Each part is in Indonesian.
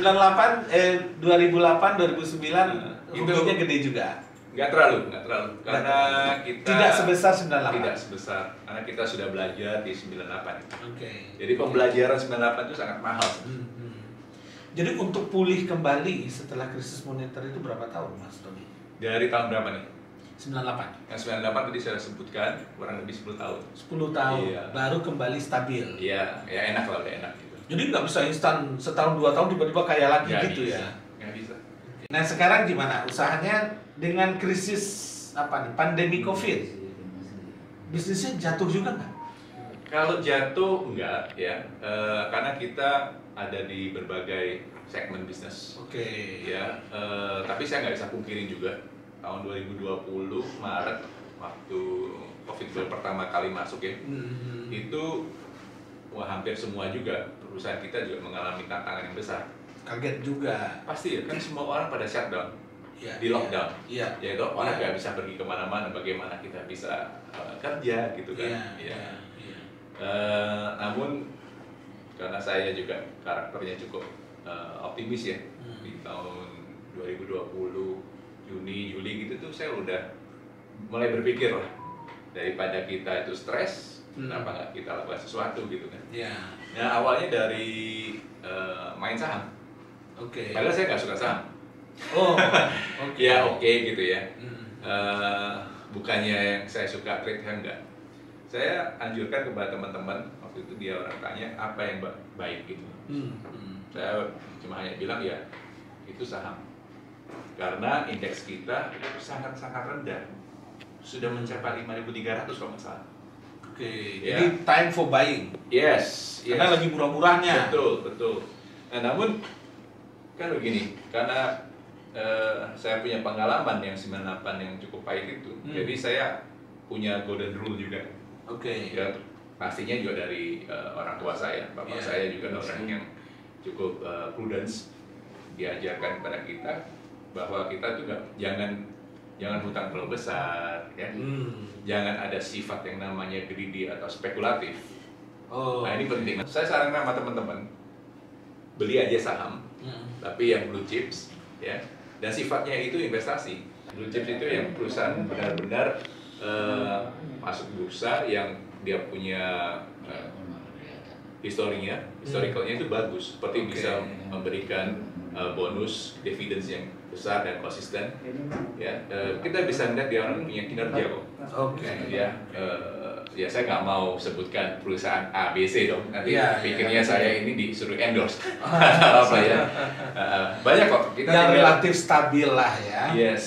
Sembilan delapan eh 2008 2009 Itu- ruginya gede juga. Nggak terlalu, nggak terlalu. Karena kita Tidak sebesar 98. Tidak sebesar, karena kita sudah belajar di 98. Oke. Jadi pembelajaran 98 itu sangat mahal. Hmm, hmm. Jadi untuk pulih kembali setelah krisis moneter itu berapa tahun Mas Tony? Dari tahun berapa nih? 98. Yang 98 tadi saya sebutkan, kurang lebih 10 tahun. 10 tahun Iya. baru kembali stabil. Iya, ya enak lah, udah enak gitu. Jadi nggak bisa instan setahun dua tahun tiba-tiba kaya lagi Nggak gitu bisa, ya. Nggak bisa. Nah sekarang gimana usahanya dengan krisis apa nih pandemi covid bisnisnya jatuh juga nggak? Kalau jatuh enggak ya, Eh, karena kita ada di berbagai segmen bisnis. Oke. ya eh, tapi saya nggak bisa pungkirin juga tahun 2020 Maret waktu COVID pertama kali masuk ya Hmm. itu wah hampir semua juga perusahaan kita juga mengalami tantangan yang besar Kaget juga. pasti ya kan semua orang pada shutdown Ya, di lockdown Iya. ya itu orang Iya. nggak bisa pergi ke mana-mana bagaimana kita bisa eh, kerja gitu kan Iya. Ya. Iya. Eh, namun karena saya juga karakternya cukup eh, optimis ya Hmm. di tahun 2020 Juni Juli gitu tuh saya udah mulai berpikir lah daripada kita itu stres. Kenapa nggak kita lakukan sesuatu gitu kan Iya. nah awalnya dari eh, main saham Oke. padahal saya nggak suka saham Oh. Oke. ya oke gitu ya Hmm. Eh, bukannya yang saya suka trade hand enggak saya anjurkan kepada teman-teman waktu itu dia orang tanya apa yang ba- baik gitu Hmm. Hmm. saya cuma hanya bilang ya itu saham karena indeks kita sangat-sangat rendah sudah mencapai 5.300 kalau nggak salah Oke. Ya. Jadi time for buying. yes, yes. Karena lagi murah-murahnya. betul betul nah, namun kan begini karena eh, saya punya pengalaman yang 98 yang cukup pahit itu Hmm. jadi saya punya golden rule juga Oke. ya pastinya juga dari eh, orang tua saya bapak Iya. saya juga orang yang cukup eh, prudence diajarkan kepada kita bahwa kita nggak jangan jangan hutang terlalu besar ya Hmm. jangan ada sifat yang namanya greedy atau spekulatif Oh. nah ini penting saya sarankan sama teman-teman beli aja saham Hmm. tapi yang blue chips ya dan sifatnya itu investasi blue chips itu yang perusahaan benar-benar eh, masuk bursa yang dia punya eh, historinya historicalnya itu bagus seperti Oke. bisa memberikan eh, bonus dividends yang besar dan konsisten. Ya eh, kita bisa melihat dia orang punya kinerja kok. Oke. ya eh, ya saya nggak mau sebutkan perusahaan A B C dong. Nanti Iya, pikirnya iya. saya ini disuruh endorse. Apa ya. Eh, banyak kok. Kita Yang tinggal- relatif stabil lah ya. yes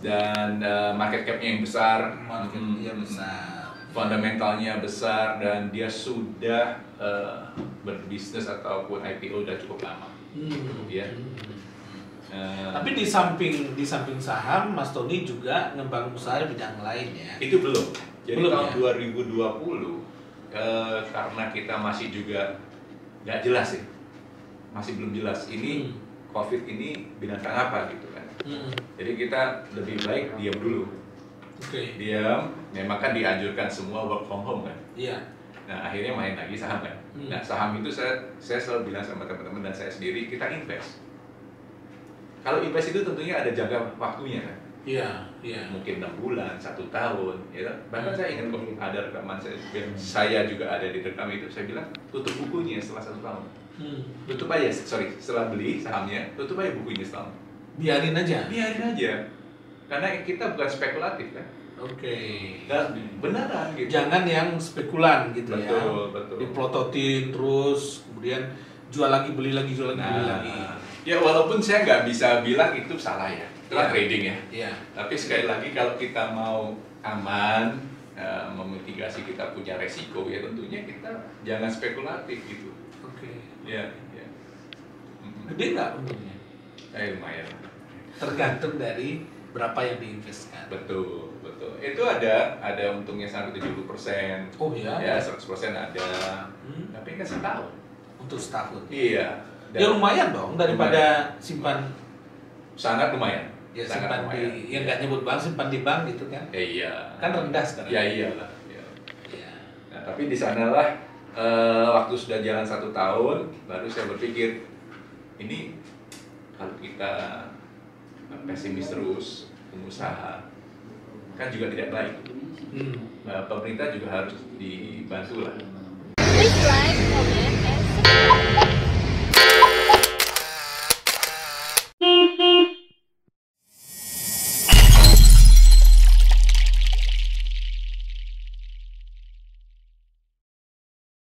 dan eh, market capnya yang besar. Marketnya Mm, besar. Fundamentalnya besar dan dia sudah eh, berbisnis ataupun IPO udah cukup lama Hmm. ya Eh, Tapi di samping di samping saham, Mas Tony juga ngembang usaha di bidang lain ya. itu belum jadi Belum, tahun ya? 2020 eh, karena kita masih juga nggak jelas sih masih belum jelas ini Hmm. covid ini binatang apa gitu kan Hmm. jadi kita lebih baik diam dulu Oke. diam memang kan dianjurkan semua work from home kan Iya. nah akhirnya main lagi saham kan Hmm. nah saham itu saya saya selalu bilang sama teman-teman dan saya sendiri kita invest kalau invest itu tentunya ada jangka waktunya kan Iya, iya. mungkin enam bulan satu tahun ya kan? bahkan Hmm. saya ingat kok ada rekaman saya saya juga ada di rekam itu saya bilang tutup bukunya setelah satu tahun Hmm. tutup aja sorry setelah beli sahamnya tutup aja bukunya setahun Biarin aja. biarin aja karena kita bukan spekulatif kan Oke. dan beneran gitu Jangan yang spekulan gitu ya. betul betul Diplototin terus, kemudian jual lagi, beli lagi, jual lagi, beli Nah, lagi. ya walaupun saya nggak bisa bilang itu salah ya itu kan Iya. trading ya Iya. tapi sekali lagi kalau kita mau aman eh, memitigasi kita punya resiko ya tentunya kita jangan spekulatif gitu Oke. ya ya Mm. Gede nggak untungnya? Eh lumayan. Tergantung dari berapa yang diinvestkan. Betul, betul. Itu ada ada untungnya sampai 70 persen. Oh ya? Ya, 100 persen ada. Hmm, Tapi kan setahun. untuk setahun. Iya. Dan Ya lumayan dong daripada simpan sangat lumayan. ya sangat simpan lumayan. di yang nggak nyebut bank simpan di bank gitu kan. Eh, iya. Kan rendah sekarang. Ya iyalah. Ya. Iya. Nah, tapi di sanalah eh, waktu sudah jalan satu tahun, baru saya berpikir ini kalau kita pesimis terus, pengusaha, kan juga tidak baik. Hmm. Nah, pemerintah juga harus dibantu lah.